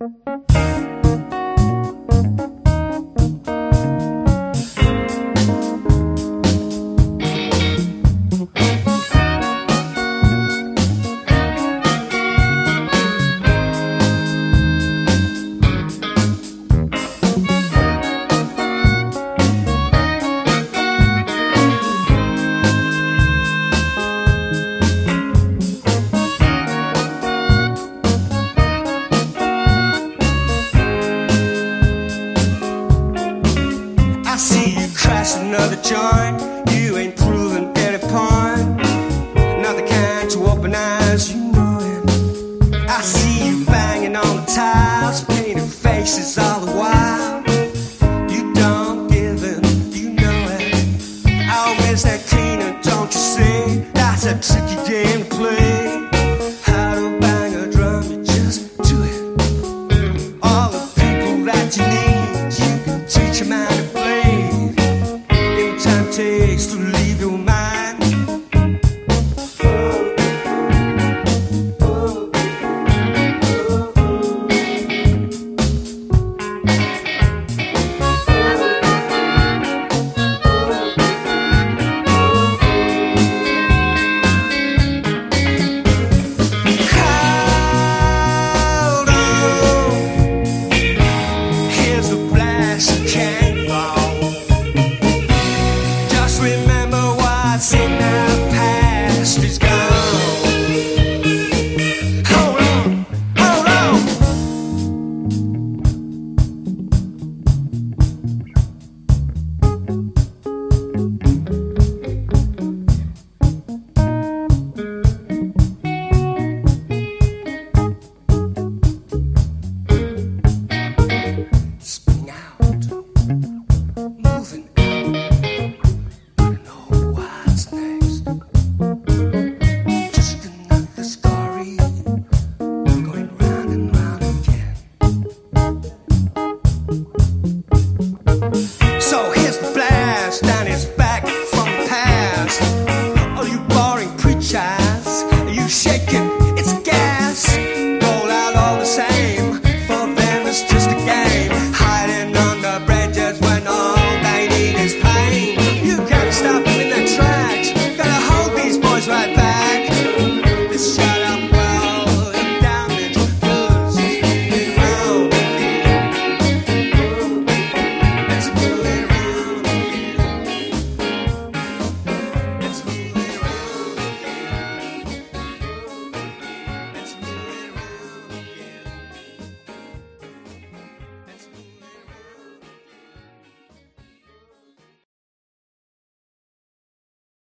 Bye. another joint. You ain't proven any point. Not the kind to open eyes, you know it. I see you banging on the tiles, painting faces.